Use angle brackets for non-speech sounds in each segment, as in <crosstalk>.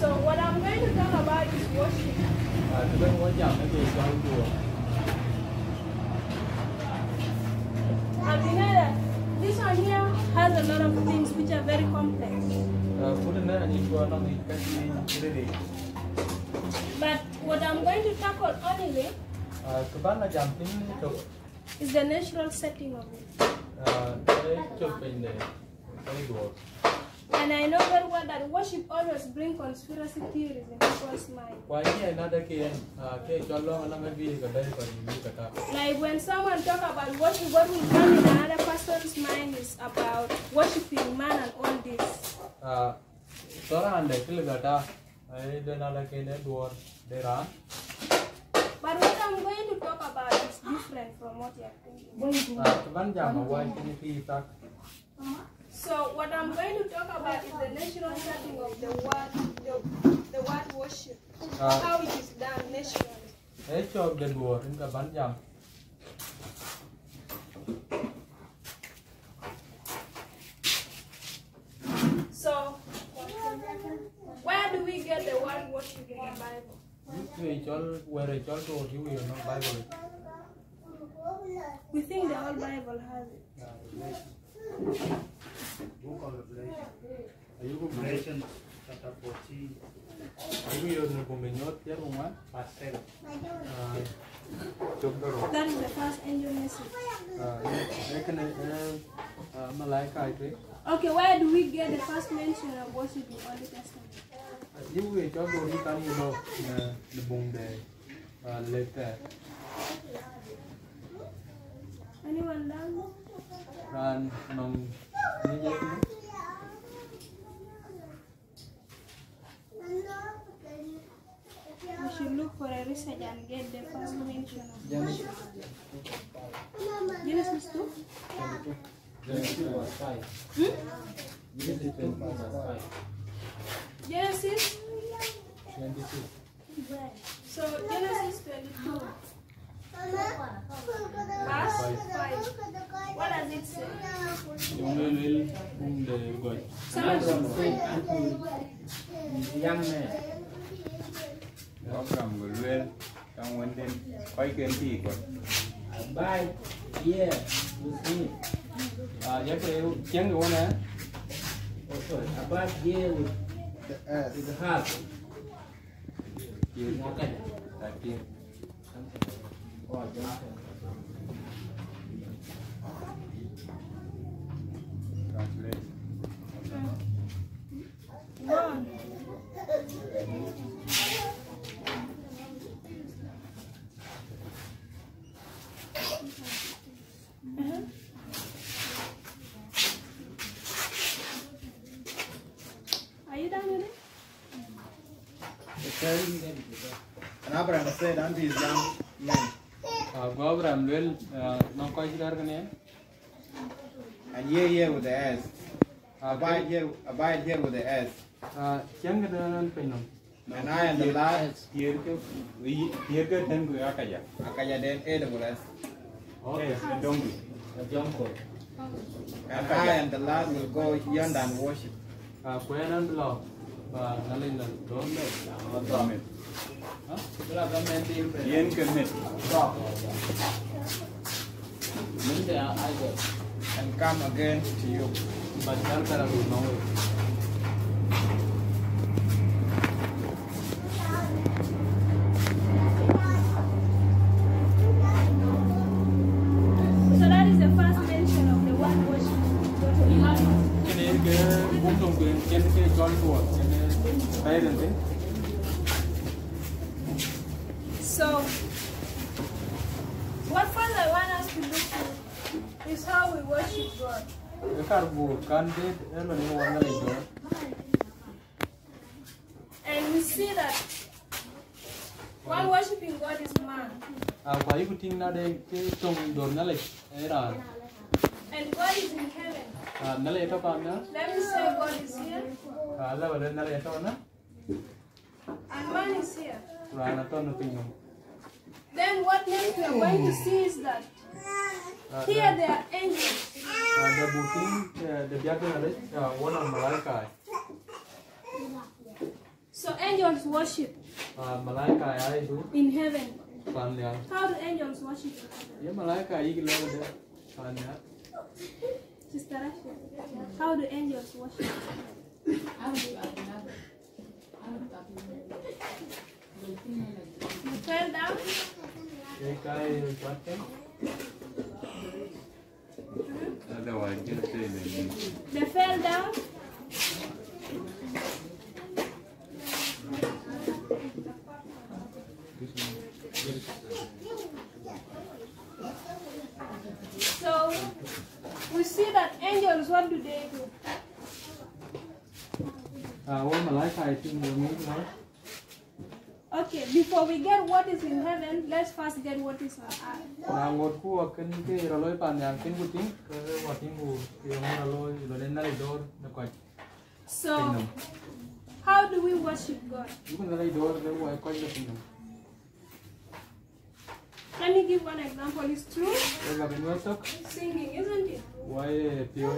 So, what I'm going to talk about is worship. And you this one here has a lot of things which are very complex. But what I'm going to tackle only is the natural setting of it. And I know very well that worship always brings conspiracy theories in people's mind. Like when someone talk about worship, what will come in another person's mind is about worshiping man and all this. But what I'm going to talk about So what I'm going to talk about is the national setting of the word, the, the word worship, Ah. how it is done naturally. Ai cho de duor in ka ban jam. So where do we get the word worship in the Bible? Ni chol where chol to ki wi no bible. We think the whole Bible has it. Book of Revelation. Revelation chapter 14, Ai wi yo no ko me nyot ya ro ma. verse 7. Ah, chok. That is the first angel message. Ah, ai kan eh malaika ai te. Okay, where do we get the first mention of worship in Old Testament? Yu wi cho do ni kan ni lo na na bung de. Ah, later. Anyone down? ran nong ni ye ni We should look for a research and get the first mention of Genesis Genesis 2. Genesis was five Genesis twenty five was five Genesis. twenty two So Genesis 22, verse 5. What does it say? yung lil lil bung de goy Someone young man nó cầm người luyện trong vấn đề quay kiến thị của Bye. Yeah. You see. à ya ke cheng do na Oh, sorry. Above here with with the heart. kia Okay. tại kia Oh, just translate One. Uh-huh. Are you done with it? And Abraham said unto his young men, à go abram lil no koy dar kane And ye here with the ass. à Abide here, abide here with the ass. à cheng ke dan pe no And I and the lad, kia cái kia cái thân của ác ya Akaya then edible ass. okay đông đi a jungle. And I and the lad will go yonder and worship. à kwe nan blo và na lên là do me nó to mệt ha bla ga men tim pe yên cái mệt Mình để ai? And come again to you. ba char kara du no So, what I want us to look at is how we worship God. cái kar bu kan de elo ni wan nale do And we see that while worshiping God is man. a kwa yi kuting na de do nale era And God is in heaven. a nale ka pa Let me say God is here a la ba nale to na and man is here. ra na to no pinyo Then what next we are going to see is that ah, here there are angels. a da buting de biak na de wan ang malaika So angels worship a malaika ai du in heaven. pan ya How do angels worship? ye malaika yi le de pan ya Sister Rasha, how do angels worship? You fell down? ke kai chat Otherwise, just say the name. They fell down? So we see that angels, what do they do? a wan malaika ai tin do mi na Okay, before we get what is in heaven, let's first get what is on earth. na ngot ku ken ke ro loi pan ya ken kuting ke wa ting bu ke mo ro loi lo den nale dor So, how do we worship God? you can nale dor le wa kwa le pinyo Let me give one example. It's true, ga ben wasok singing, isn't it? wa e pio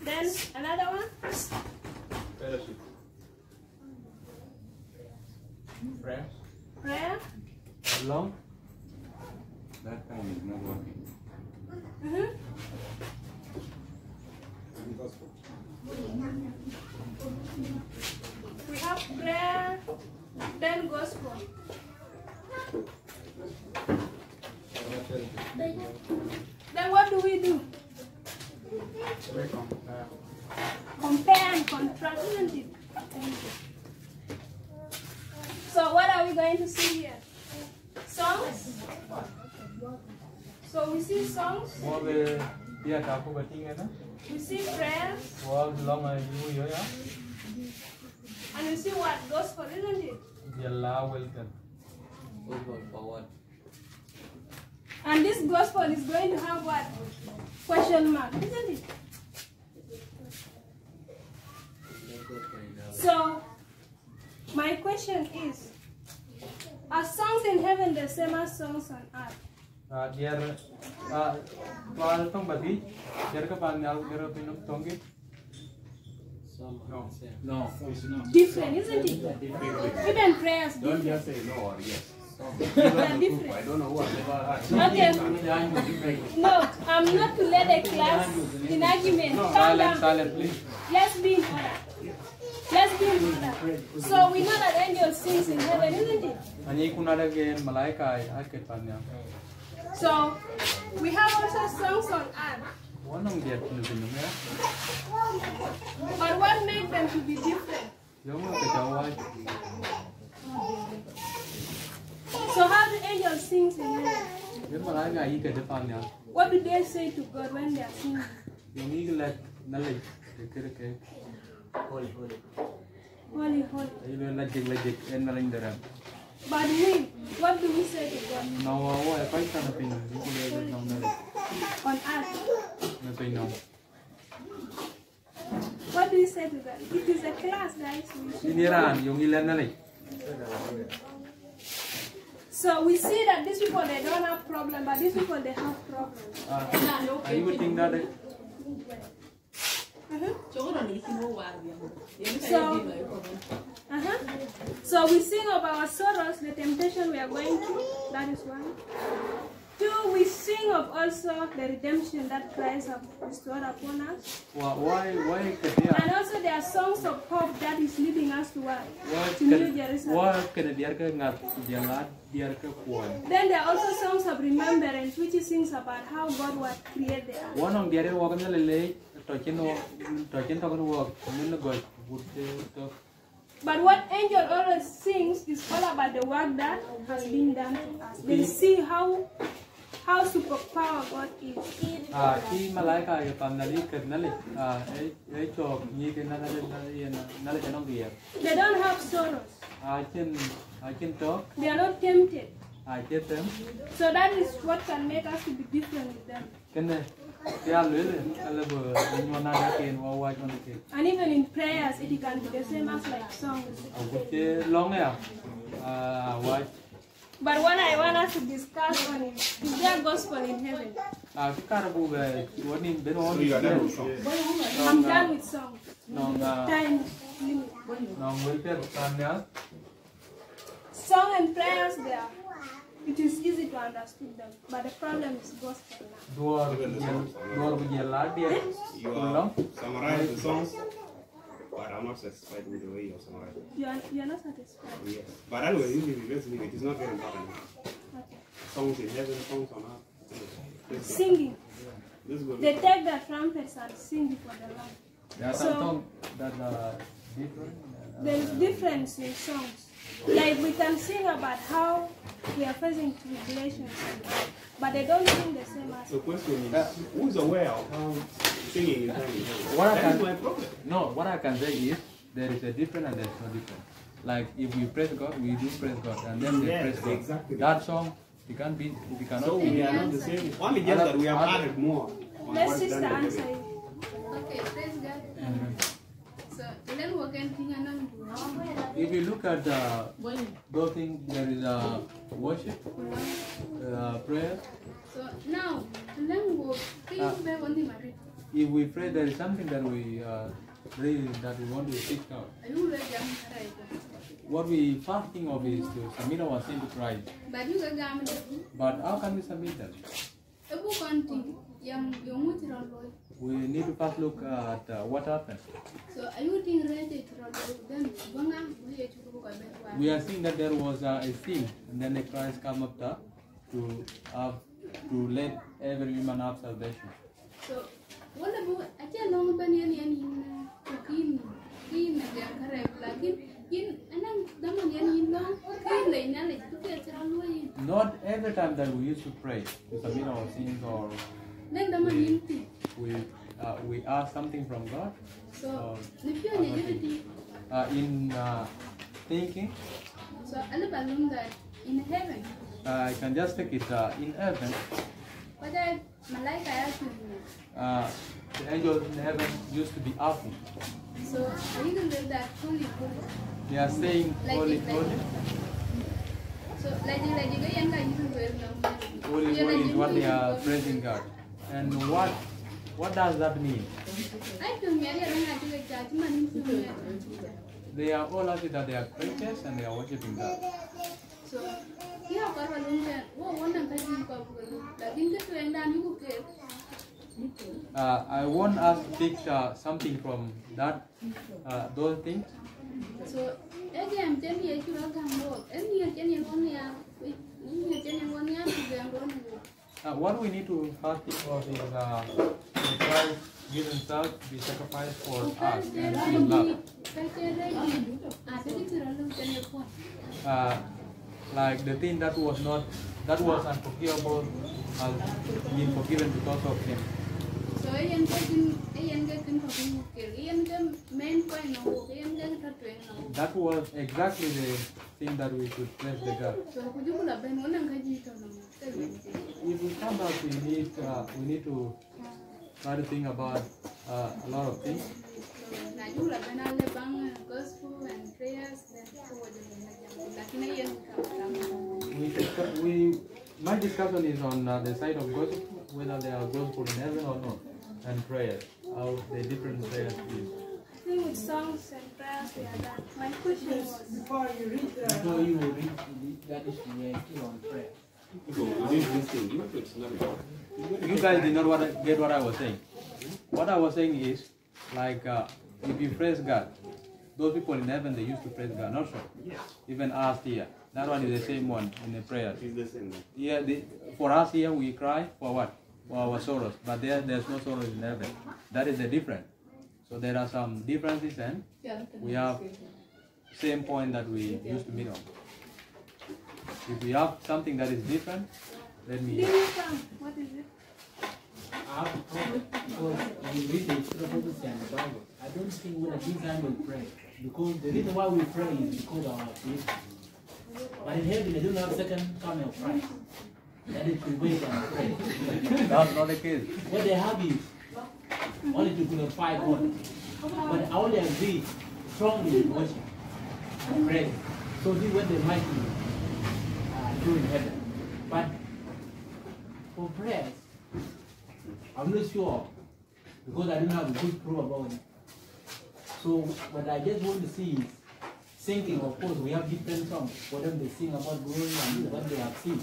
Then another one, Fellowship. Prayer. prayer. long That time is not working. Mhm. We have prayer, then gospel. Then what do we do? Compare and contrast, isn't it? So what are we going to see here? Songs. So we see songs, wa be dia ta ko na we see prayers, wa long ai yu yo and we see what gospel, isn't it? dia la welcome And this gospel is going to have what? Question mark, isn't it? So, my question is, are songs in heaven the same as songs on earth? a dia a wa tong ba di dia ka pan ya dia pinyo tong ki No, it's not. Different, isn't it? Even prayers Don't different. just say no or yes. Different. I don't know who has ever had. Okay. No, I'm not to let a class in argument. Calm silent down. silent please Let's be in order. Let's be in order. So we know that angels sings in heaven, isn't it? ani kuna da ge malaika ai ai ke pan So we have also songs on earth. wanong dia pinyo pinyo ya But what makes them to be different? yo mo ke So how do angels sing in heaven? ye malaika yi ke de pan What do they say to God when they are singing? yo mi le nale ke ke ke Holy, holy. ai lo la jig la jig en na ling dara But we, what do we say? To God no wa wa e pai ta na pinyo ko le no na on earth? na pinyo What do we say to God? It is a class, guys. We should ini ran yo mi le na le So we see that these people they don't have problem, but these people they have problem. ah ai wo ting da de So, uh-huh. so we sing of our sorrows, the temptation we are going through. That is one. Two, we sing of also the redemption that Christ has restored upon us. ke dia And also there are songs of hope that is leading us to what? wa To New Jerusalem. wa ke dia ke ngat dia ngat dia ke kuan Then there are also songs of remembrance which sings about how God was created the earth touching touching our work, will God. But what angel always sings is all about the work that has been done to. They see how how superpower God is. Ah, he mà lái cái phần này cần nó lịch à ấy ấy cho như cái nó They don't have sorrows. À trên à trên đó. They are not tempted. À chết them. So that is what can make us to be different with them. Cái này and even in prayers, it can be the same as like songs. But what I want us to discuss on is, is there gospel in heaven? Uh, so you are done with songs? I'm done with songs. No, uh, Time limit. No, song and prayers there it is easy to understand them, but the problem is gospel now. Eh? You are summarizing the songs, but I'm not satisfied with the way you're summarizing. You are, you are not satisfied? Yes. But anyway, you can relate to me, it is not very important. Okay. Songs in heaven, songs on earth. Singing. They take their trumpets and sing for the Lord. There are so, some songs that are different. Uh, there is difference in songs. Like we can sing about how we are facing tribulations, but they don't sing the same as The question is, who is aware of how singing is heaven? What I That is can- my problem. No, what I can say is there is a difference and there's no difference. Like if we praise God, we do praise God, and then they Yes, praise God. exactly. That song, you can't be, you cannot So be. we are not the same. Only just that we have added more. Let what is sister done in answer Okay, praise God. So, ilan wagan tinga ng If you look at uh, those things, there is uh, worship, uh, prayer. So, now, ilan wo kayo ba wandi mari? If we pray, there is something that we uh, really that we want to seek out. Ayu la jam karay ko. What we first think of is to submit our sin to Christ. Ba yu ga gam de. But how can we submit them? Ebu konti yang yung mo tiro loy. We need to first look at uh, what happened. So, rede tiro loy then banga mo ye churu ko be. We are seeing that there was uh, a sin, and then the Christ come up there to have to let every human have salvation. So, wala mo acha long ban yan yan yin to kin kin na jam karay lakin yin anang daman yan yin long kin lay lay to. Not every time that we used to pray to submit our sins or Nang daman yin ti. we uh, we ask something from God. So, yun Uh, in uh, thinking, So, ano ba nung that in heaven, uh, I can just take it uh, in heaven. whether malaika yake ne. Uh, the angels in heaven used to be asking. So, are you gonna that holy holy? They are saying, Like Holy, it, like holy, So, like like you yan ka yung well na. holy, holy is what they are praising God. And what what does that mean? They are all happy that they are creatures and they are worshiping God. So. Uh, I want us to take uh, something from that, uh, those things. So, ege am jen ye chura gambo. Emi ye jen ye ngoni ya. Emi ye jen ye ngoni ya kugambo ni. Uh, what we need to first think of is uh, the Christ give himself to be sacrificed for us and his love. Uh, like the thing that was not, that was unforgivable has been forgiven because of him. So ayan ka kin ayan ka kin pagin mukil. Ayan ka main point no. Ayan ka tatwing no. That was exactly the thing that we should praise the God. So kuju kula ben wannan ka ji to no. If we come back, we need uh, we need to try to think about uh, a lot of things. So na ju kula ben gospel and prayers then so waje ben na jam. Lakini ayan ka kala. We, we my discussion is on uh, the side of gospel, whether they are gospel in heaven or not, and prayers, how the different prayers is. I think with songs and prayers we are done. My question was, Before you read, before you read, that is the key on prayer. So, this this thing, you have to explain. You guys did not what I, get what I was saying. What I was saying is, like, uh, if you praise God, those people in heaven they used to praise God, not so. Yes. Even us here, that one is the same one in the prayers. It's the same. Yeah, the, for us here we cry for what? For our sorrows, but there there's no sorrows in heaven. That is the difference. So there are some differences, and we have same point that we used to meet on. If we have something that is different, let me. Didn't come. What is it? I have a problem because we read the prophecy and the Bible. I don't think when this time we pray. Because the reason why we pray is because of our faith. But in heaven, they don't have second coming of Christ. That is to wait and pray. That's not the case. What they have is only to put a glorify God. But I only agree strongly with worship and prayer. So this is what they might uh, do in heaven. But for prayers, I'm not sure because I don't have a good proof about it. So what I just want to see is singing. Of course, we have different songs. For them, they sing about glory and what they have seen.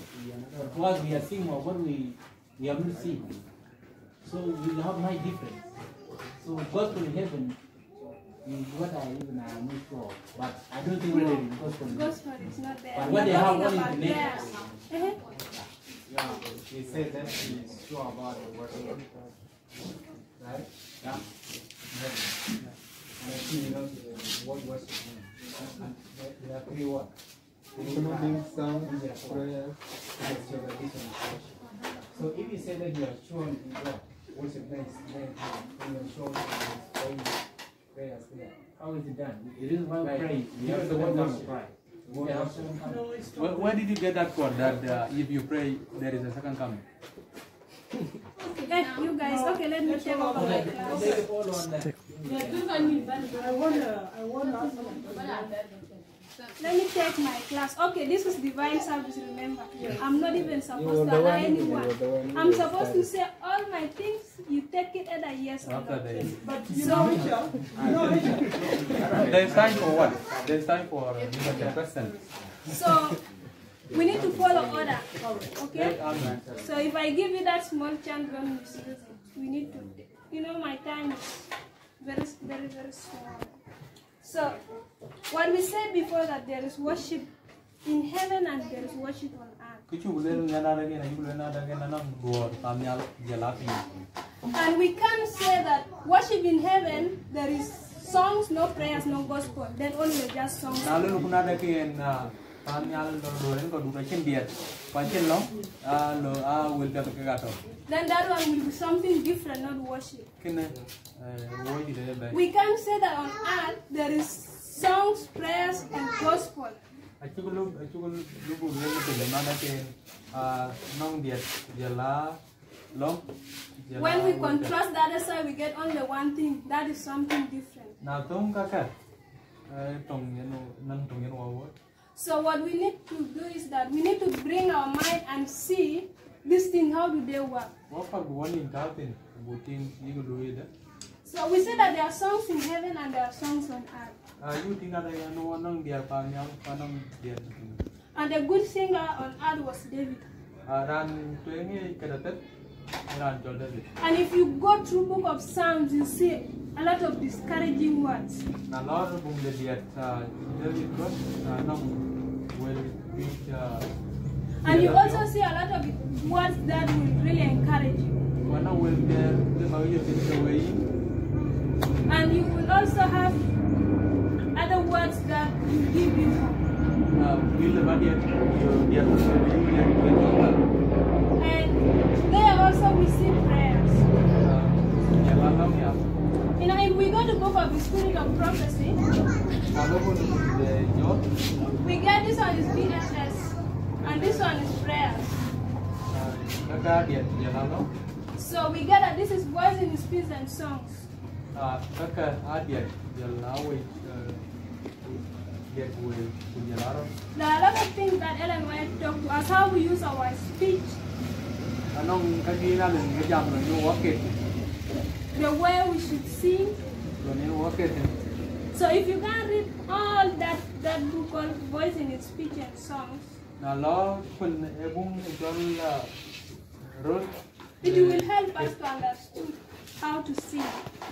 But for us, we are singing of what we we have not seen. So we have my difference. So gospel in heaven is what I even I am not sure. But I don't think really the gospel. in Gospel is not there. But what they have talking one about is. Uh-huh. Yeah, he said that he's sure about the word. Right? Yeah. And I think you know the word was and there- there are three words. Including songs, Yes. prayers. Yes, your tradition is church. So if you say that you are sure in God, worship place, then you are sure in His prayers there. How is it done? It is reason why we Right. pray, we Because have the the word word was of right. The word We have was seven coming. Where, where did you get that quote that uh, if you pray, there is a second coming? Eh, <laughs> you guys, okay, let me take over my. Take it all on that. Let me take my class. Okay, this is divine service, remember. I'm not even supposed to the allow one, you were anyone. the one who I'm supposed to say all my things, you take it either yes or After no. the, So, there's time for what? There's time for uh, different questions. so we need to follow order, okay? So if I give you that small chance, don't misuse it. We need to, you know, my time is very, very, very small. So, what we said before that there is worship in heaven and there is worship on earth. Kichu bulel ngana lagi na yule na lagi na nam duor tamyal jalaki. And we can't say that worship in heaven, there is songs, no prayers, no gospel. Then only just songs. Na lulu kuna lagi en tamyal do do en ko duka chen diet. Pachen long a lo a wil ka ka gato. Then that one will be something different, not worship. Di. We can't say that on earth there is songs, prayers, and gospel. Lu lu ke long. When we contrast the other side, we get only one thing. That is something different. Na tong ka ka. Tong yan nang tong yan wo. So what we need to do is that we need to bring our mind and see this thing, how do they work? Wo pa buwan in katin butin yigo lu ida. So we say that there are songs in heaven and there are songs on earth. Ayu tinggal ada yang no nang dia panyal panang dia. And the good singer on earth was David. Ah, ran tuengi kedatet ran jol David. And if you go through book of Psalms, you see a lot of discouraging words. And you also see a lot of words that will really encourage you. mana will there the bayu bin way And you will also have other words that will give you hope. will the body dia dia dia And there also we see prayers. ya. You know, if we go to book of the spirit of prophecy, Kalau pun de jod we get this on is BSS, and this one is prayers. kaka dia dia lalu. So we get that this is voice in speech and songs. Kaka dia dia lalu dia will punya lalu. There are a lot of things that Ellen White talked to us, how we use our speech, Anong kagina ng ngajam ng yung wakit. the way we should sing. Doon yung wakit. So if you can read all that, that book called Voice in Speech and Songs, Na lo kun ebung jol rol. it will eh, help us eh, to understand how to sing.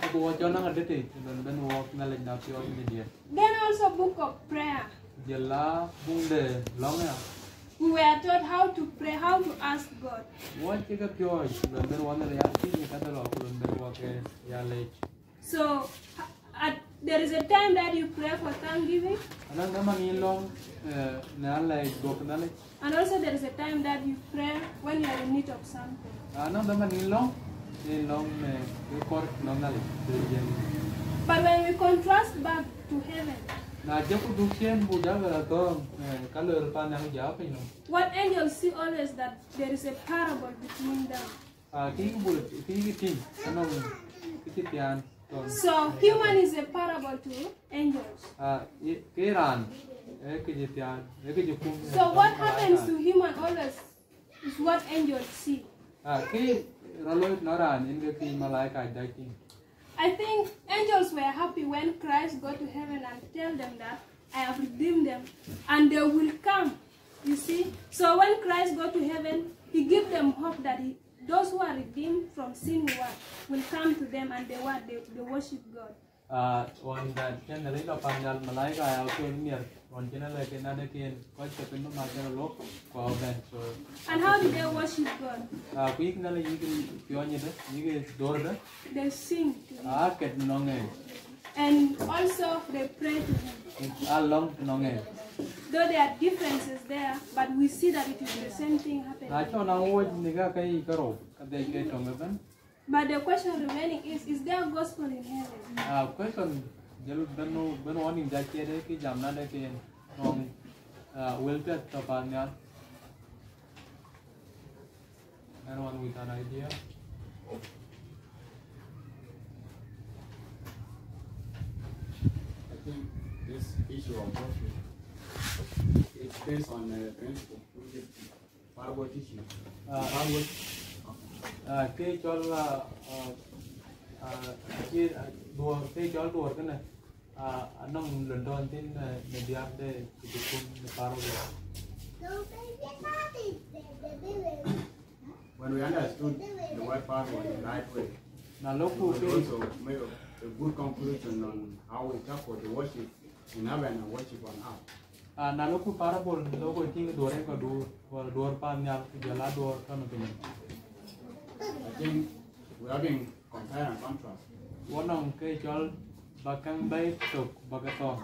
Ako wa jol nang adete. Doon ben wak ngalag na pio. Then also book of prayer. Jela bung de long ya. We were taught how to pray, how to ask God. Wa chika pio. Doon ben wa na ya ti ni kata lo doon ben wa ke ya. So at there is a time that you pray for thanksgiving, Anang naman ilong nalay uh, dok nalay. and also there is a time that you pray when you are in need of something. Anang naman ilong ilong ikor uh, nong nalay. But when we contrast back to heaven, Na jaku duksien buja bela to uh, kalau pan yang jawab ini. what angels see always that there is a parable between them. Ah, Kini bulu kini kini anong kiti tian to. So human is a parable to angels. Kiran kiti tian eh. So what happens to human always is what angels see. Ah kini raloit naran ini kiti malaikat daking. I think angels were happy when Christ go to heaven and tell them that I have redeemed them and they will come. You see? So when Christ go to heaven, he give them hope that he, those who are redeemed from sin will, will come to them and they, they, they worship God. Ah wan da chen nalai lo panjal malaikat ayau tu mir wan chen nalai kena ada kien kau cepet nu makan lo kau ben so. And how do they worship God? Ah kuik nalai ini pionnya deh ini dor deh. They sing. Ah ket nonge. And also they pray to him. Ah long nonge. Though there are differences there, but we see that it is the same thing happening. Na cho na wo niga kai karo kadai kai tong ben. But the question remaining is, is there a gospel in heaven? Ah question jalu benu benu oni jaki ada ki jamna ada ki nong welfare tapanya. Anyone with an idea? Think this issue of worship it's based on uh, the principle, is Bible teaching. Bible, ke chol ke dua ke chol dua kan na. Anong London tin na dia de kukum na paro. when we understood the word Bible in the right way, loku could ke also make a, good conclusion on how we tackle the worship in heaven and worship on earth. Ah, na loku para bol loku ting orang ko dua wal dua pan nyal jala dua kan ni. I think we are been compare and contrast, Wonong ke chol bakang bay tok bagato.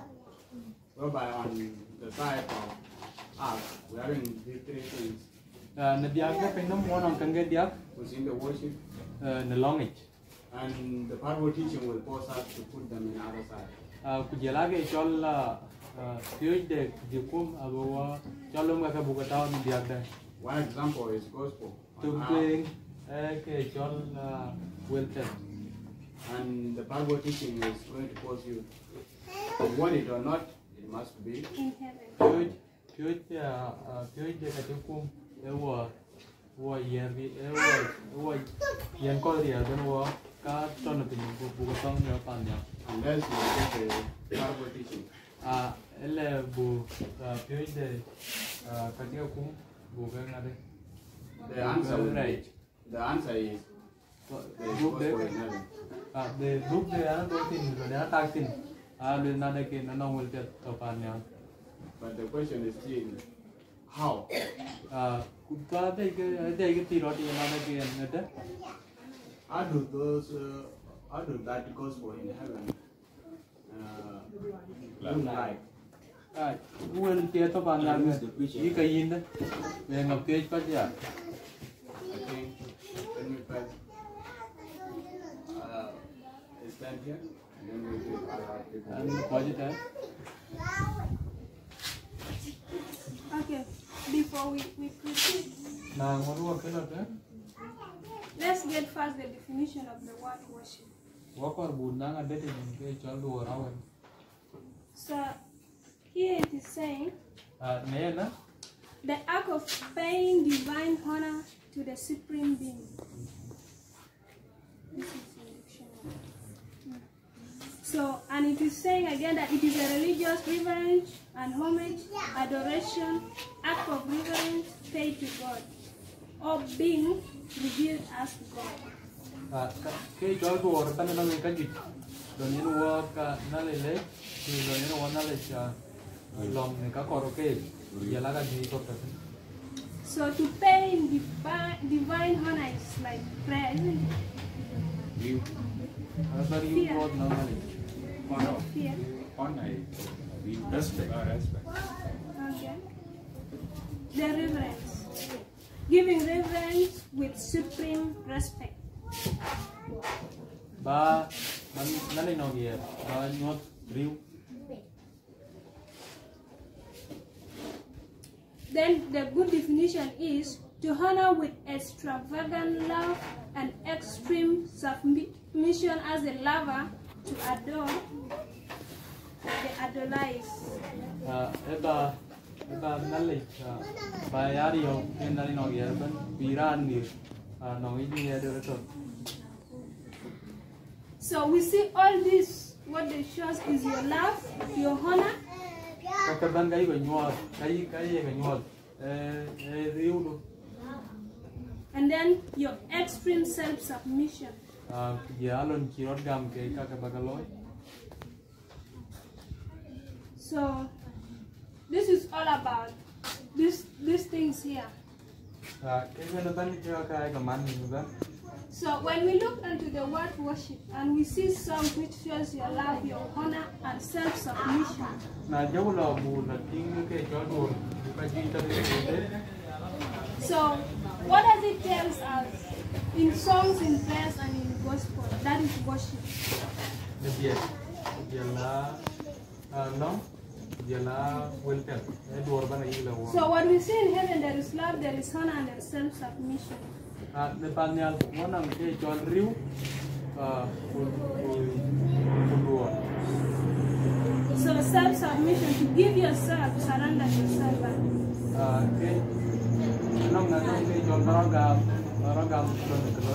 whereby on the side of earth, we are having these three things Ah, na dia ke penam wonong kangge dia within the worship, na longich. And the Bible teaching will force us to put them in other side. Ku jala ke chol la pyoj de dikum abawa cholom ka bugataw ni. One example is gospel on earth, Tumping eh ke chol welfare. and the Bible teaching is going to force you to want it or not, it must be. In heaven. Pyoj pyoj ah pyoj de ka dikum ewa wa yerbi ewa ewa yen ko dia ben wa ka ton pin bu bugatong ne pan ya. Unless you get the Bible teaching. Ah ele bu pyoj de ka dikum bu ga ngade. The answer will right. be, the answer is there is Book gospel there. in heaven. Ah, the book there are two things, but they are talking. Ah, the nada ke nana will get topan ya. But the question is still how? Ah, kutta de ke de ke tiro ti nada ke nada. How do those uh, how do that gospel in heaven uh, look like? Ah, will ke topan ya ke. Ini ke yin de. Yang ngapke pa ya. I think let me first uh, stand here and then we give other people. An pojit hai. Okay, before we, we proceed, Na ngoru ke na te. Let's get first the definition of the word worship. Wakor bu na ngade te ke chal du rawan. So here it is saying Ah, na. the act of paying divine honor to the supreme being. This is in. So, and it is saying again that it is a religious reverence and homage, adoration, act of reverence paid to God, or being revealed as God. Ah, ke chal du or tan na ka jit. Don yin wa ka na le le. Ti don yin wa na le cha. Long ne ka koro ke. Yala ka ji ko ta. So, to pay divine, divine honor is like prayer, isn't it? You Ah, sorry you Fear. ko na na le. Honor. Fear. Honor. We respect. Uh, respect. Okay. The reverence. Giving reverence with supreme respect. ba ban nalay no gier ba nyot riu Then the good definition is to honor with extravagant love and extreme submission as a lover to adore the idolize. Ah, eba eba nalay ba yari yo ken nalay no gier ban biran ni no i ni de to So we see all this, what they shows is your love, your honor, ka ka ban gai ba nyot kai kai ye ga nyot riu do and then your extreme self-submission. ya lon kirot gam ke ka ka So this is all about this these things here. ke ga ban ke ka ka man ni ban So when we look into the word worship and we see songs which shows your love, your honor, and self-submission. na jau bu la ting ke cho do ka ji ta de So what does it tell us in songs, in prayers, and in gospel? That is worship. de bia dia la no So what we see in heaven, there is love, there is honor, and there is self-submission. a ne pan nyal mo nang ke cho riu a ku ku ku do So self-submission, to give yourself, surrender yourself. a ke nong na nong ke cho baragam baragam ko ne ko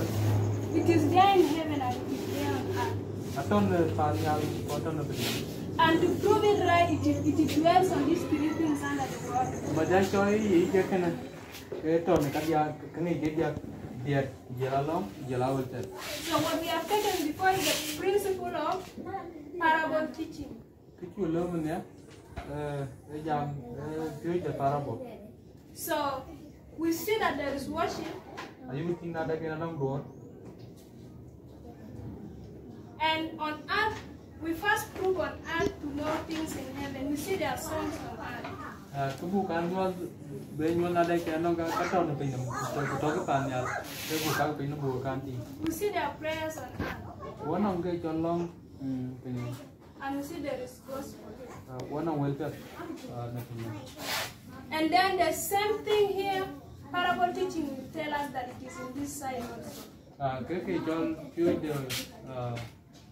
It is there in heaven and it is there on earth. And to prove it right, it, is- it dwells on these three things under the water. cái này cái dia dia dia la long dia la ulter So what we have taken before is the principle of parable teaching. So we see that there is worship, and on earth, we first prove on earth to know things in heaven. We see there are songs on earth. cái bu can nó bên nó ada We see there are prayers on earth. ông cái cho long bình And we see there is gospel. quán ông welter này And then the same thing here, parable teaching will tell us that it is in this side also. à cái cái cho chưa được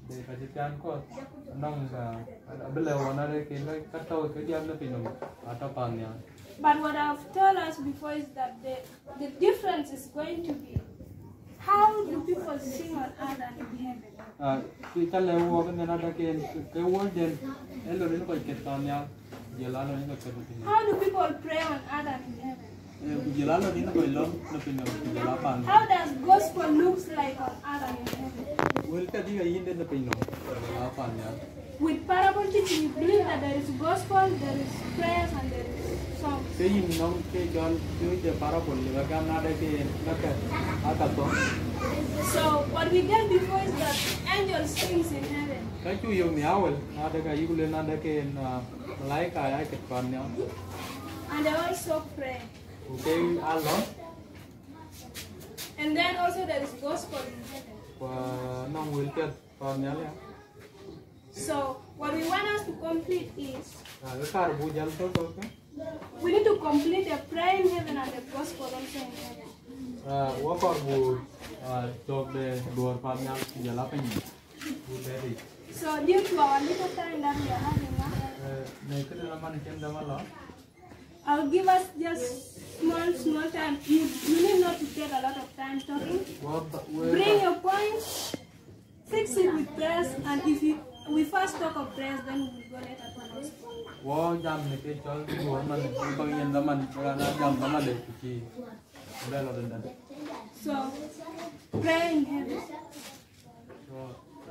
để phải chỉ can có nông là bây giờ nó đây cái nó cắt tàu cái diam nó bị nông ở trong bàn nhà But what I've told us before is that the, the difference is going to be how do people sing on earth and in heaven? à khi ta leo qua cái nó đây cái cái word đen em rồi nó còn kết bàn nhà giờ lá nó nó kết bàn How do people pray on earth and in heaven? Nhà giờ lá nó nó còn lớn nó bị nông giờ lá bàn How does gospel looks like on earth in heaven? well cái gì cái gì đến nó bị nông giờ lá bàn With parable teaching, you believe that there is gospel, there is prayers, and there is songs. cái gì nông cái cho chưa được parable là cái nó đây cái à tập So what we get before is that angels sings in heaven. cái chú yêu nhau ada cái yêu lên ada cái lái cái ai kết bàn nhau And they also pray. Cái Allah And then also there is gospel in heaven. và nông will kết bàn So what we want us to complete is cái car bu jal to to we need to complete the prayer in heaven and the gospel also in heaven. wa par bu to de luar bàn nhau jala pe ni bu de So due to our little time that we are having now, này cái đó mình xem đó lo I'll give us just small, small time. You, you need not to take a lot of time talking. Bring your points, fix it with prayers, and if you, we first talk of prayers, then we will go later to gospel. wa jam này cái cho luar mình bao nhiêu đó mình ra nó jam đó mình để chi đây là đến đây So, pray in heaven.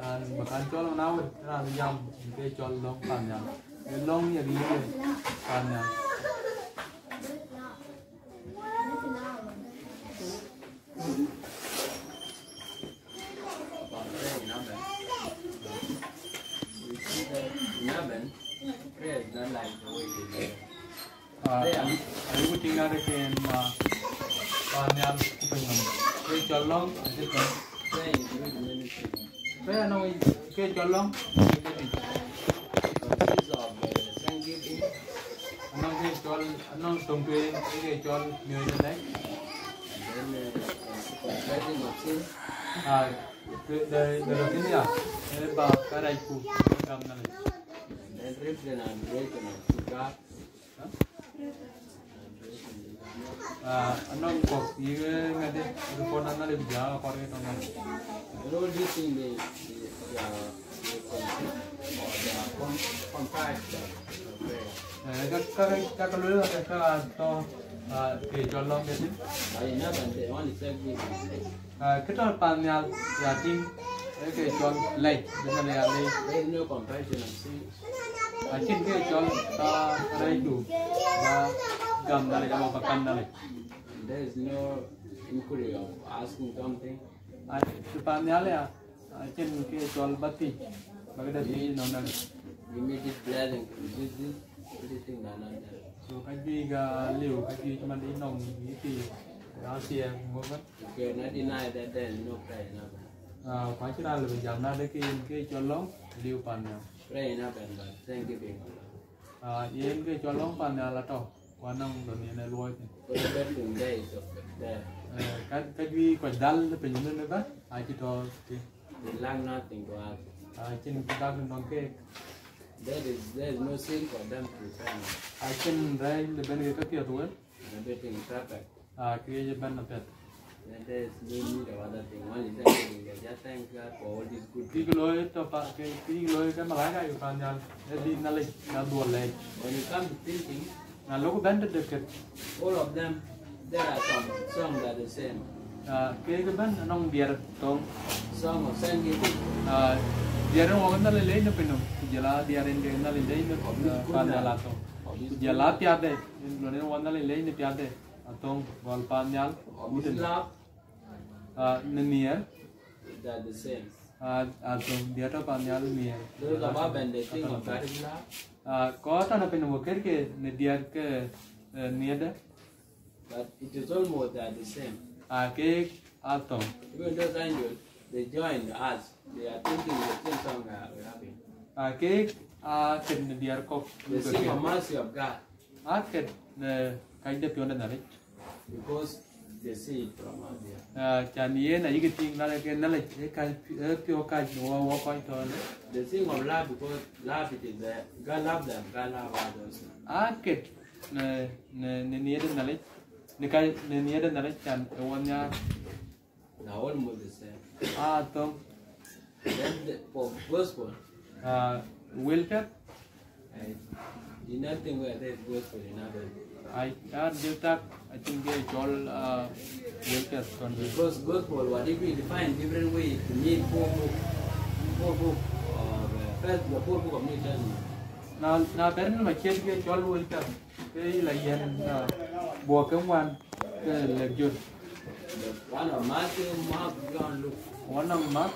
dan bahkan colong nawe ran jam ke colong panjang long ya dia panjang We see long chứ còn Prayer includes അഴികുട്ടിങ്ങാരൊക്കെ പറഞ്ഞാൽ ചൊല്ലോം അതൊക്കെ ചൊല്ലോം nó cái cho nó trồng cây cái cho nhiều như thế and then uh, confessing of sin, à cái đời đời đầu tiên à cái bà cái đây phụ cầm này and then representation of God. à nó có gì cái ngay đây cái con nó được giá có cái trong này And all these things they, they, they are they consist or they are com comprised of of prayer. các các các cái lối là các to à cái cho long cái gì But enough and they only thanksgiving. à cái đó pan nhà nhà tin cái cho lấy bên này lấy There is no compassion of sin. à trên cái cho ta đây đủ và cầm lại cho một cầm lại There is no inquiry of asking something. à pan nhà là trên cái cho bát ti và cái đó thì nó nè Immediate blessing, this, this, everything are not there. so cái gì cái liều cái gì cho mình đi nồng như thì đó thì mua mất You cannot deny that there is no prayer in heaven. à phải chứ là bây giờ na cái cái cho lóng liều pan nhà Prayer in heaven, but thanksgiving. à yên cái cho lóng pan nhà là to quá nông rồi này lùi So the bedroom there is of there. cái cái gì còn dal là bên dưới nữa đó ai chỉ to thì They lack nothing to ask. à trên cái đó nó cái There is there is no sin for them to repent. à trên đây là bên cái kia tuổi Everything is perfect. à cái gì bên nó biết Then there is no need of other thing. Only thanksgiving. They Just thank God for all these good things. lối to pa cái cái lối cái mà lái cái pan nhà để đi na lấy na đuổi When you come to thinking, na lúc bên được cái all of them, there are some some that are the same. À cái cái bên nó bịa tông Song of thanksgiving. à bịa nó ngon nó lấy lấy nó bên nó giờ là bịa lên cái nó lấy lấy nó pan nhà là tông Of this giờ là tiệt đấy nó nó ngon nó lấy lấy nó tiệt đấy à tông gol pan nhà. Of this love, à nên nhiều they are the same. à à tông bịa đó pan nhà nhiều Those of us when they think of God is love, à có ta nó bên nó cái cái nó bịa cái nhiều đấy but it is almost they are the same. À tông Even those angels, they join us. They are thinking the same song that we're having. à cái à cái nó bịa They sing of mercy of God à cái cái đẹp hơn đấy because they see it from us here. à chán ý là cái tiếng là cái nó là cái cái cái phiêu cái nó nó coi thôi They sing of love because love it is there. God love them, God love us also. à cái nè nè nè nè đấy này nè cái nè nè đấy này chán cái quan nhà Now almost the same. à tông Then the, for gospel, à welfare I did not think where there is gospel in others. ai à điều tác I think cái chỗ à welfare còn Because gospel, what if we define different way to mean four book, four book, or uh, first the four book of New Testament. na na cái mà chết cái chỗ welfare cái là yên bùa cái ngoan cái là dùn The one of Matthew, Mark, John, Luke. one of Mark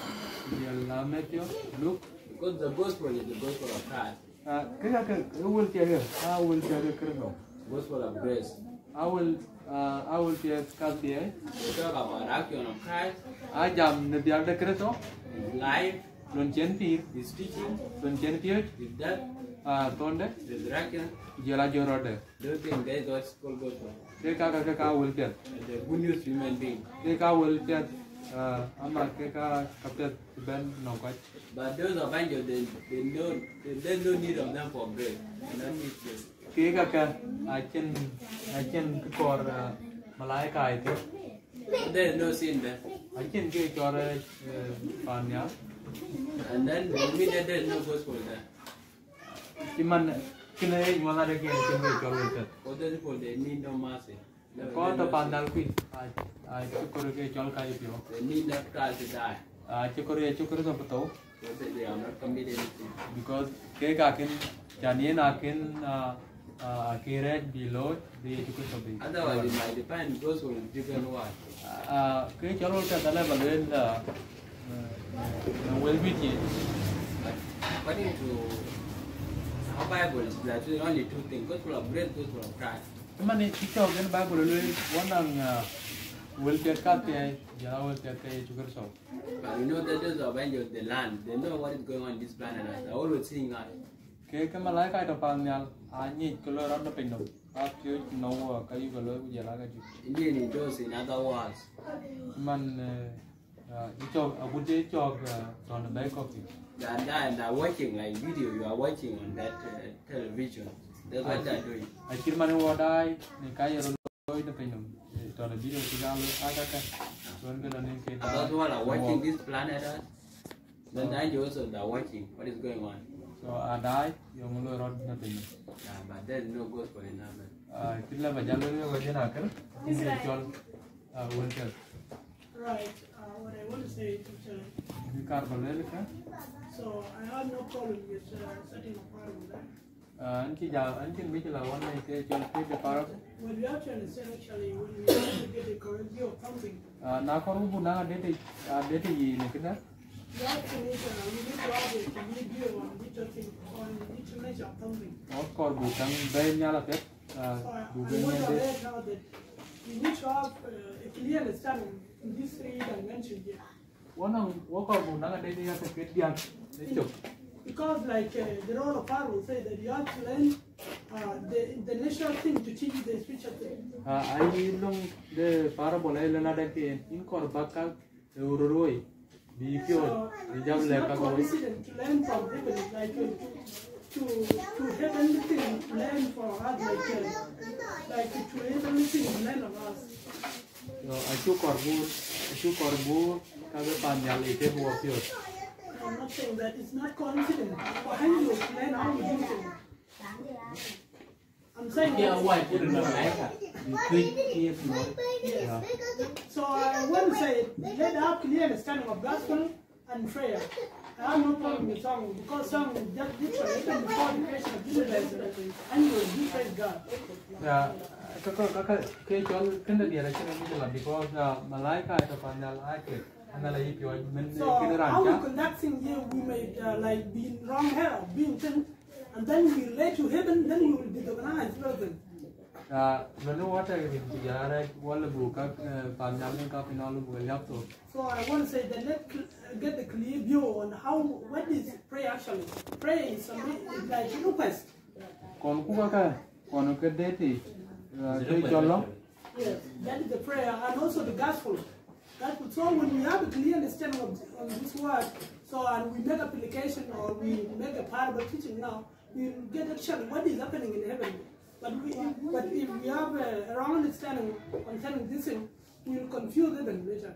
là Matthew Luke Because the gospel is the gospel of Christ, à cái cái cái welfare à welfare cái nào gospel of grace. I will uh, I will be a KBA. We talk about action of Christ, I jam the biar de kreto, his life, lon chen pir, his teaching, lon chen pir, his death, uh, tonde, resurrection. Jela jorode. Those things, that is what's called gospel. Ke ka ka ka ka will pir. And the good news to human being. Ke ka will pir. Uh, ama ke ka ka pir ben no ka. But those of angels, they, they know they, there's no need of them for grace. They don't need grace. Ke ka ka a chen a chen ke kor uh, malai ka ai te. But there is no sin there. A chen ke kor uh, pan ya. And then they mean that there is no gospel there. Iman kene nyala de ke chen ke kor will pir. For those people, they need no mercy. No, Ko they to no pan sin. dal kui. A a kor ke chol ka pio. They need not Christ to die. A kor ye kor to pato. So that they are not committed anything. because ke kakin janien akin akire below the education Otherwise, it might define gospel in different ways. ke chalo ka dala balen la well with you But according to our Bible, it's actually only two things gospel of grace, gospel of Christ. mane chicho gen bible le wanang uh, wheelchair ka te jala wheelchair te chukur so But you know that those are when the land, they know what is going on in this planet. They're always seeing us. ke ke malai ka to pan nyal a ni ko lo ram pe no a pyo no ka yu ko lo jala ka ju Indian in those in other words. man uh, uh, i cho a bu de cho on the back of it They are there and they're watching like video you are watching on that uh, television. That's what they're doing. a chir man wo dai ni ka yo lo de pe the video ti ga lo a ka ka don ke lo ne ke And those who are watching this planet Earth, then they also they're watching what is going on. so a dai yo mo lo ro na pe Yeah, but there's no good for another. a kila ba jalo yo ga na kar ni chol a Right. Uh, what I want to say is, uh, ni kar ba le ka so I have no problem with uh, setting a part of that. an ki ja an kin bi la wan ne ke chol ke de par What we have to understand actually, when we want to get a correct view of something, na ko ru bu na de te a de te yi ne kina we have to need, uh, we need to have a complete view on each of thing, on each nature of something. o kor bu tang be nya la pet So I, bu I be want nya to de let now that we need to have uh, a clear understanding in these three dimensions here. wona wo kor bu na de ya te pet dia Because like uh, the role of will say that you have to learn uh, the, the natural thing to teach the spiritual thing. ai long the par bo le la de ke in kor ba ka euro roi bi pyo di jam It's not coincident to learn from heaven, like uh, to to heavenly thing, learn from us, like uh, like to heavenly thing, learn of us. yo a chu kor bu a chu kor bu ka be pan ya le te bu pyo I'm not saying that it's not coincident. Behind you, learn how to do things. I'm saying Yeah, that- why didn't know like You could keep more. Yes. So I want to say, let have clear understanding of gospel and prayer. I have no problem with song because song is just literally even before the creation of universe and you will do praise God. ya ka ka ka ka ke chol kin de dia la kin ni la because malai ka to pan ya la ke ana la yi pyo men So how we ka conducting here, we may uh, like be in wrong hair, being thin, and then we relate to heaven, then you will be organized person. Uh, when what I will be are wall book up Panjali ka pinal will have to. So I want to say that let cl- get the clear view on how what is prayer actually. Prayer is something is like request. Kon ku ka kon ke deti ke cholo Yes, that is the prayer and also the gospel. Gospel. So when we have a clear understanding of, of this word, so and we make application or we make a parable teaching now, we get actually what is happening in heaven. But we, but if we have a, a wrong understanding concerning this thing, we will confuse heaven later.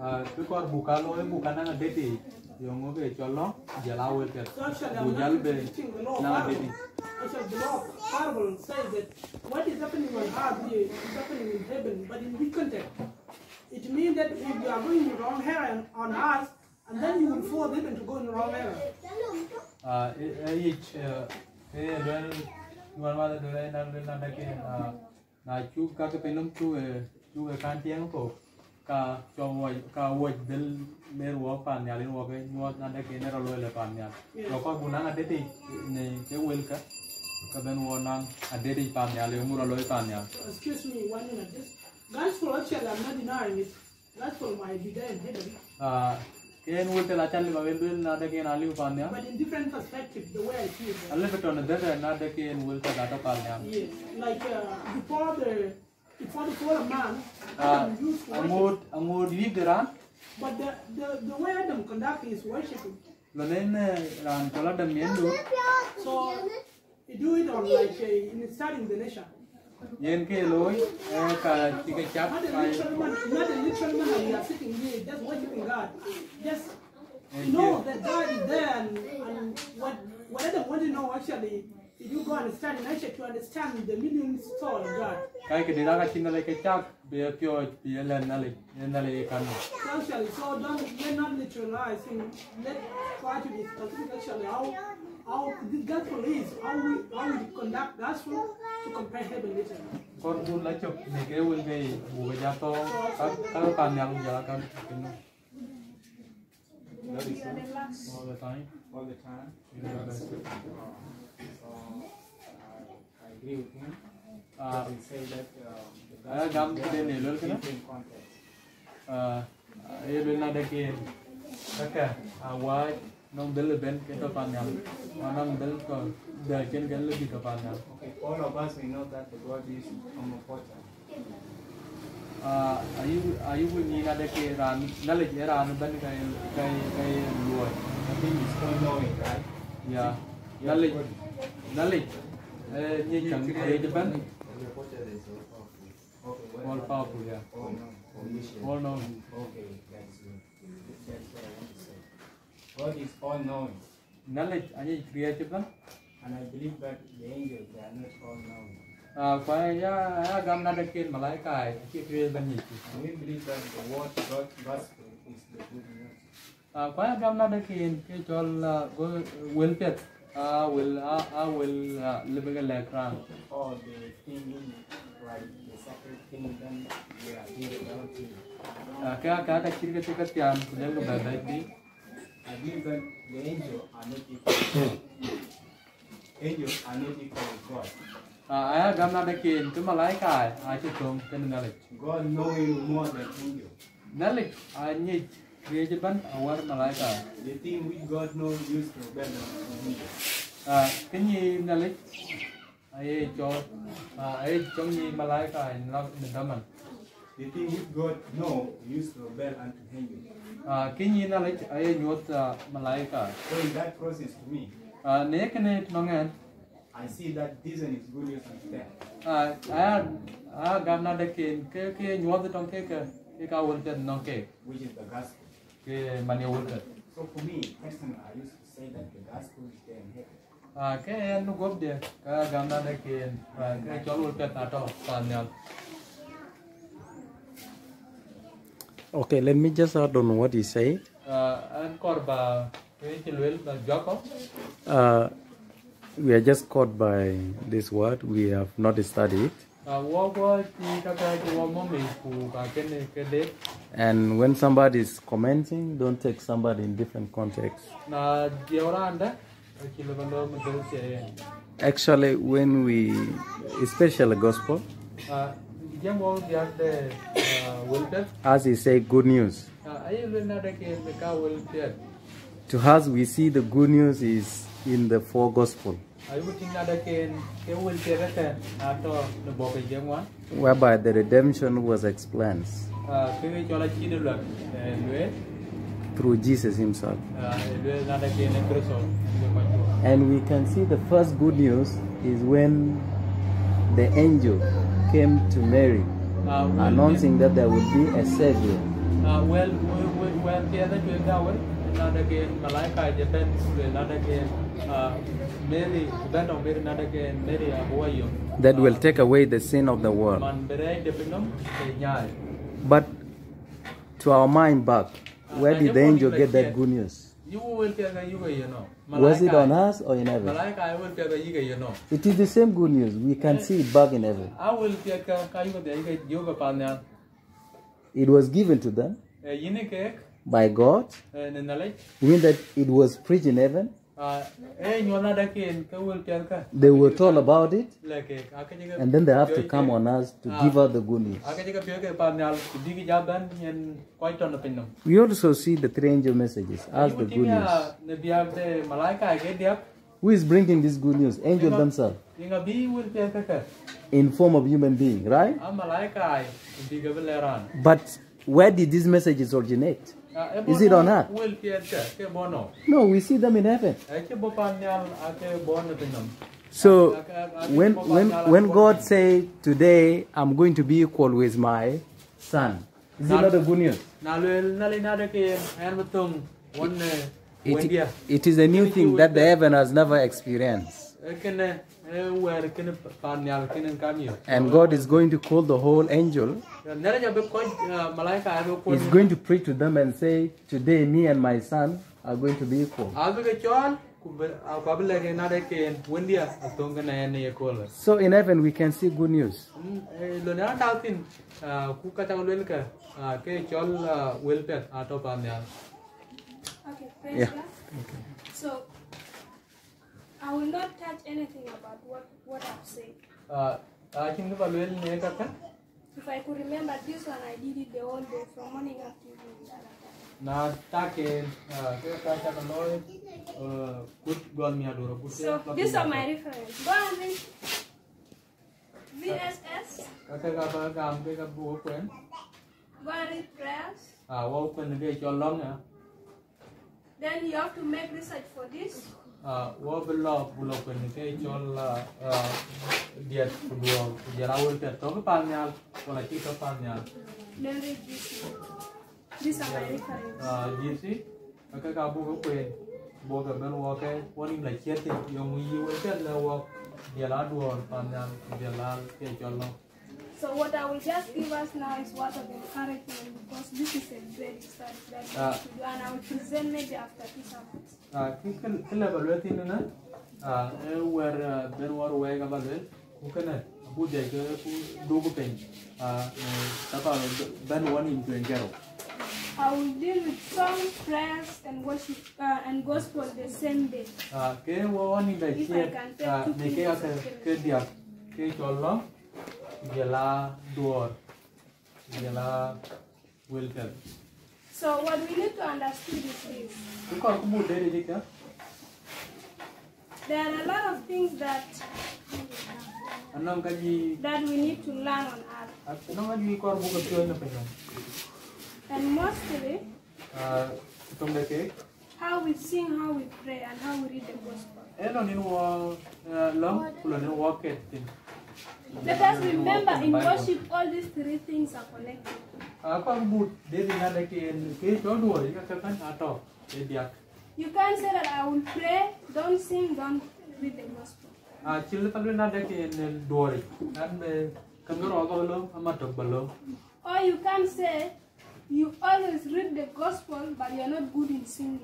Ah, ke kor buka lo e buka na deti eh. yo ngo ke cholo jala wel ke So actually, bu I'm jal not be teaching the law of na deti eh. Actually, the law of parable says that what is happening on earth here is happening in heaven, but in which context? It means that if you are going in the wrong area on earth, and then you will force heaven to go in the wrong area. uh e ich e lo ni wan wa de le na le na de ke na chu ka ke penum chu e chu e kan tiang ko ka cho wo ka wo del mer wo pan ya le wo ke mo na de ke ne ro lo le pan ya lo ko bu na deti ne ke wel ka ka ben wo na deti pan ya le mu ro lo pan ya excuse me one minute. This gospel actually, I'm not denying it. Gospel might be there in heaven, uh ken wo te la chal ba wel na de ke na li pan but in different perspective the way I see it. alle beton de de na de ke wo ta da pan ya Yes, like uh, before the before the fall of man, Adam used to worship. amod amod wi But the, the, the way Adam conduct his worshiping, lo nen ran so he do it on like uh, in starting the nation. Yen ke loy ka chap Not a ka literal man, not a literal man that we are sitting here just worshiping God. Just And know that God is there and, and what what Adam want to know actually, if you go and study nature to understand the million soul of God. kai ke dira ka chinga le ke chap be pyo pi le na le na le kan actually, so don't let not literalize. Let try to be specific actually how how this gospel is, how we how we conduct gospel to compare heaven later. kor bu la chop ne ke wel ke bu ga ja to ka ka pan ya lu ja ka no That is all the time all the time. You know, that's it. So I, I agree with him. Uh, he said that um, the aya gam kide ne lol kana different context. uh ay lol na dake kaka awai nong del ben ke to pan yam anang del ko da ken gan lebih ke pan yam Okay, all of us we know that the God is omnipotent. uh ayu ayu ni na dake ran knowledge ran ben kai kai kai luoi Nothing is all knowing, right? ya. Knowledge knowledge eh ni chang ke japan Okay, all powerful yeah all knowing. Omniscient. all known Okay, that's good. That's what I want to say. God is all knowing. knowledge ani kriya japan And I believe that the angels they are not all knowing. uh ah, kwa ya ya gam na dake malaikai ki kriya ban ni And we believe that the word God gospel is the good news. Ah, à quá gam na đây kia cái cho là có will pet à will à à will live cái lệ rang All the things like the sacred kingdom we are here tiệm I believe that the angels are not equal. angels are not equal with God. à gam na đây kia cái mà lái cái à chỉ trông cái này God knowing more than knowledge à như kia chỉ ban à war mà lái cái The thing which God knows used to better than angels. à cái gì knowledge ai cho ai trong mà lái nó mình mình The thing which God know used to rebel unto angels. À cái gì knowledge ai nhốt mà lái cái So in that process to me, cái này nó nghe I see that this one is good news and fair. à à à gam na đây kia cái cái nhốt trong cái cái cái cao hơn nó cái which is the gospel. mà nhiều hơn So for me, personally, I used to say that the gospel is there in heaven. à cái em nó góp đi cái gam na đây kia và cái chỗ luôn cái nào đó toàn nhau Okay, let me just add on what he said. à anh còn bà cái chỉ luyện là gió có Uh, we are just caught by this word. We have not studied it. à wo wo thì các cái thì wo mong mình phụ cả cái này cái đấy And when somebody is commenting, don't take somebody in different context. na điều ra anh đấy chỉ là vấn đề mình tự sẽ Actually, when we, especially gospel, à giang wo de will as he said, good news. à ấy luyện na đây kia cái cao will get To us, we see the good news is in the four gospel, ấy bút chính na đây kia cái will get cái à to nó bỏ cái giang wa whereby the redemption was explained. à cái cho là chỉ được luật luyện through Jesus himself. à luyện na đây kia này cứ số được quan trọng And we can see the first good news is when the angel came to Mary, will announcing that there would be a savior. à well well well well kia đó chuyện cao ấy na đây kia mà lái cái thì bên luyện na đây kia Mary bên na đây kia Mary bố yêu that will take away the sin of the world. man bere de benom nyai But to our mind back, where did the angel get that good news? You will get the you you know Was it on us or in heaven? malaika i will get the you you know It is the same good news. We can see it back in heaven. i will get ka ka you the you you It was given to them eh, e ke by God, e ne nalai that it was preached in heaven. Uh, eh, a e nyona da ke ka will get ka They were told about it, le ke aka je and then they have to come on us to ah, give out the good news. aka je ka pyo ke pa nya di ki jaban yen koi ton na pinno We also see the three angel messages as the good news. ne biar de malaika ke dia Who is bringing this good news? Angels themselves, inga bi will get ka ka in form of human being, right? a malaika ai di ga beleran But where did these messages originate? Ah, is it or earth? will get ka ke bono No, we see them in heaven. Ake bo panyal ake bon na pinam. So when when when God say today I'm going to be equal with my son, is it not a good news? Na lel na le na de ke an betung one wendia. It, it is a new thing that the heaven has never experienced. Eh, Kene wer kene panyal kene kamio. And God is going to call the whole angel. Na le jabe ko eh, malaika abe ko. He's going to preach to them and say, Today me and my son are going to be equal. Abe ke chon ku ko abe le ke na de ke wendia atong kene ne ye ko. So in heaven we can see good news. Mm, eh, lo na ta tin eh, ku ka ta lel ka ke chol welfare ato panyal. Okay, Yeah. God. So, I will not touch anything about what, what I've said. Ah, akin ba lel ne ka ka? If I could remember this one, I did it the whole day from morning up to evening. na take uh, ke ka ta ka loy kut gol mi adoro kut So these are my reference. Go and read VSS. ka ka ka ba uh, ka am ke ka bu kwen Go and read prayers. a wo kwen ke cho long Then you have to make research for this. A wo be lo bu lo kwen ke cho la diet ku do ku ja la wo te to ka pa nya ko la ti ka pa nya Then read this one. These are my reference. a ji si So what I will just give us now is word of encouragement because this is a great study that we Ah. to do and I will present maybe after two sermons. Ah, ki kila ba lweti ni na ah wer ah, ben war we ga ba le ku kana bu de ke ku du ku pen ah ta ba ben wani in tuen gero I will deal with song, prayers, and worship uh, and gospel the same day. ah ke wani da If che I can take ah ne ke ke dia ke chollo dia la duor dia So what we need to understand is this. ku ko ku bu de de There are a lot of things that anam ka ji that we need to learn on earth. anam ka ji ko bu ko pyo na pe And mostly ah tum de how we sing, how we pray, and how we read the gospel. Eno ni wo long kulo ni wo ke tin Let us remember in worship all these three things are connected. You can't say that I will pray, don't sing, don't read the gospel. A chile tabi na daki en el dori. An kangaro ako lo amato balo. Or you can't say you always read the gospel but you're not good in singing.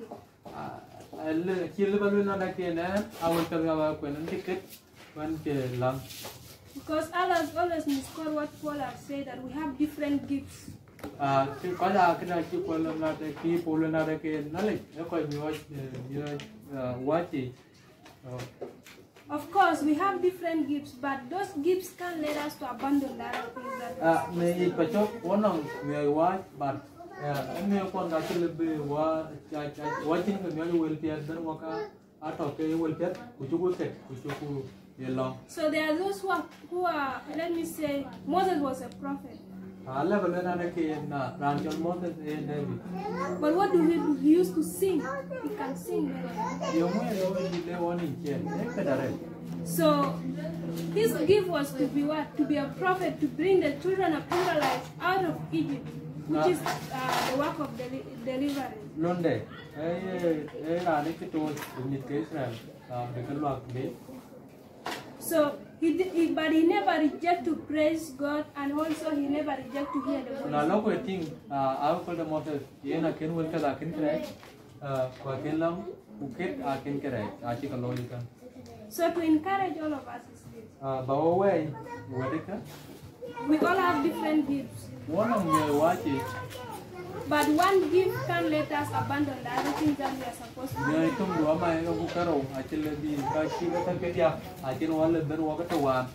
Chile tabi na daki en awal tabi awa ko en tiket wan ke lang. Because others always misquote what Paul has said that we have different gifts. A ki kaya kina ki ko lo na daki polo na daki en nalik. E ko mi wa mi wachi. Of course, we have different gifts, but those gifts can lead us to abandon other things that we ah, me i pachok wonong me wa but eh, me ko na chile be wa cha cha wa chin ko me wel pia dan wa ka ato ke wel pia ku chu ku tek ku chu ku ye So there are those who are, who are, let me say, Moses was a prophet. ala ba na na ke na ran chon mo te ne bi But what do we do? He used to sing. He can sing very well. yo mo yo di le woni che So his gift was to be what? To be a prophet, to bring the children of Israelites out of Egypt, which is uh, the work of deli- deliverance. So he, he but he never rejected to praise God, and also he never rejected to hear the na voice. lo ko ting a a ko de mo te ye na ken wel ka da ken kre ko ken lang ku ket a ken kre a chi ka lo ni ka. So to encourage all of us is this: Ah, bawa way, wade ka? We all have different gifts, Wala mo wache, but one gift can let us abandon the other things that we are supposed to do. itong dua may ka kukaro, achil di ka shiga ta kaya, achil wala ben waka tawa.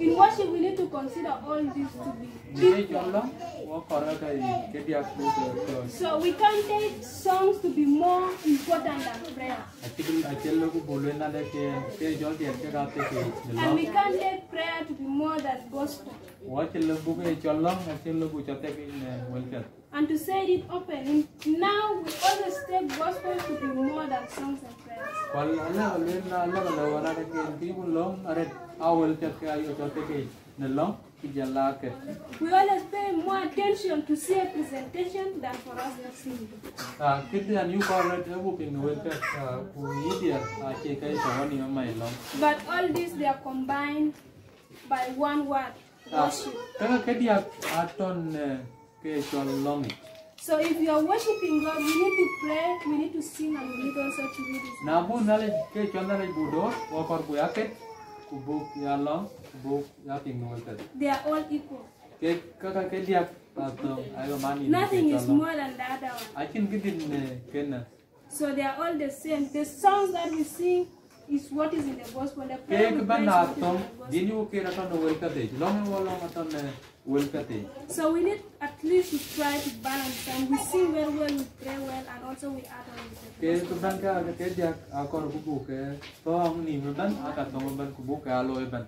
In worship, we need to consider all these to be Niya equal. chola, wa kora ka kaya ku ko. So we can't take songs to be more important than prayer. Achil achil ko bolo na le ke ke jol di ke ka te ke. And we can't take prayer to be more than gospel. Wa achil bu ke chola, achil bu chate ke ne welka. And to say it openly, now we always take gospel to be more than songs and prayers. Wal ala le na ala la wala ke ki bu long are awal te ke ayo chate ke ne long ki jala ke. We always pay more attention to see a presentation than for us to sing. Ah, kita new cornet abu pin welka ku idia a ke kai tawani mai long. But all these, they are combined by one word, worship. Kaya ke dia aton ke chol long. So if you are worshiping God, we need to pray, we need to sing, and we need also to read His Na bu nale ke chol nale budo wa ku yaket ku bu ya long ku bu ya pin welka. They are all equal. Ke kaka ke dia aton ayo mani. Nothing is more than the other one. Akin gidin eh, kena. So they are all the same. The songs that we sing is what is in the gospel. The prayer we pray is what is in the gospel. dini u ke aton welka de. Long wa long aton wel eh, kate So we need at least to try to balance them. We sing very well, we pray well, and also we add on with ke the tu ban ka ke te dia akor ku bu ke to ang ni ban aka to ban ku bu ke alo ban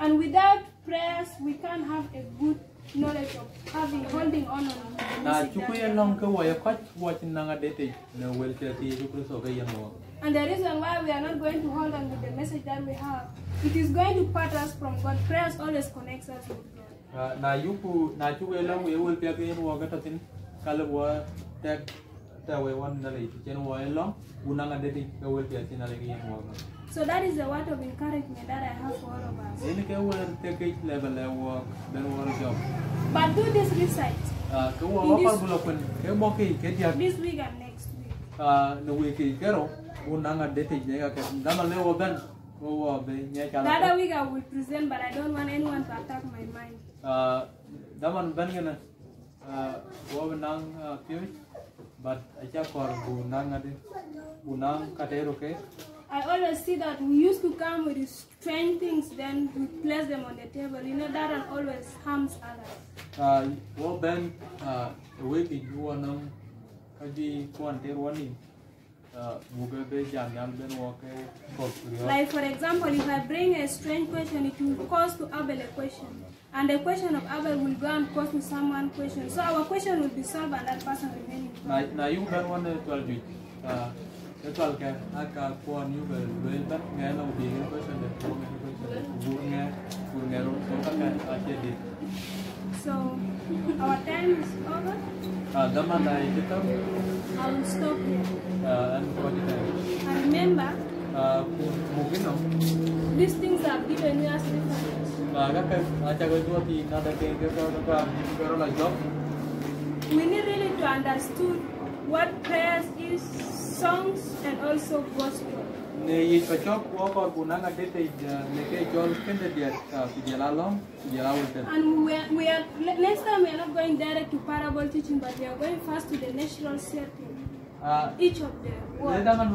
And without prayers, we can't have a good knowledge of having holding on on na message chu ku that ye we long have. wa ye kwat wa chin na nga de te ne wel ke ti ke ye mo And the reason why we are not going to hold on with the message that we have, it is going to part us from God. Prayers always connects us with God. Na yu ku na chu ke we ke ye mo ke to tin ka wa te we wan na le chen wa ye long u de ti ke tin na le ke ye mo So that is the word of encouragement that I have for all of us. Ini ke wer te ke level le wo ben wo job. But do this research Ah ke wa this- par bulo kun ke mo ke ke dia this week and next week. ah no we ke kero unanga dete je ka ke dama le wo ben wo wo be nye The other week I will present, but I don't want anyone to attack my mind. Uh, Dama ben gena ah wo nang uh, piu but acha kor bu nang ade katero ke I always see that we used to come with strange things, then we place them on the table. You know, that one always harms others. Uh, wo ben we ki ju nang ka ji wani be be jam jam ben wo ke ko kurio Like, for example, if I bring a strange question, it will cause to Abel a question. And the question of Abel will go and cause someone question. So our question will be solved and that person remaining. na na yu ben wan twal ju twal ke aka kon yu be be ben nge no bi nge ko sen de ko nge ko sen de bu nge bu nge ro so ka ka a che di So our time is over. na i te tam I will stop here. an ko di ta And remember, no these things are given you as reference. ma ga ka a cha go ju ti na da ke ke ko ko ro la job We need really to understand what prayers is, songs, and also gospel. ne yi pa chok wo ko bu na de te ne ke jol ken de dia ka pi je la long pi je la wo te And we are, we are next time we are not going direct to parable teaching, but we are going first to the natural setting. ah Each of them.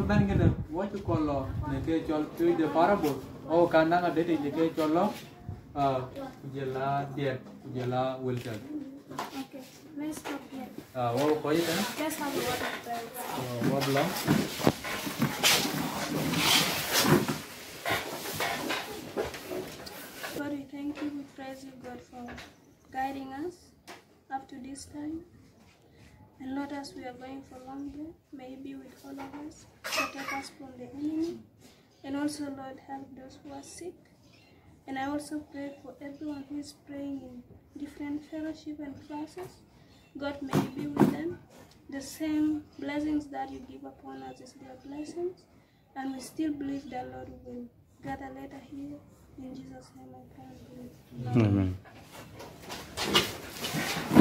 Beban gede, what you call lo, ne ke tu de parable. Oh, kandang ada di ne ke chol lo, ah, kujela dia, kujela wilter. Okay, let's stop here. Ah, wo koi kan? Let's have a word of prayer. Wo belum. God, we thank you, we praise you, God, for guiding us up to this time. And Lord, as we are going for long day, may you be with all of us, protect us from the enemy, and also, Lord, help those who are sick and I also pray for everyone who is praying in different fellowship and classes. God may be with them. The same blessings that you give upon us is their blessings, and we still believe that Lord will gather later here. In Jesus' name I pray. Amen. Amen.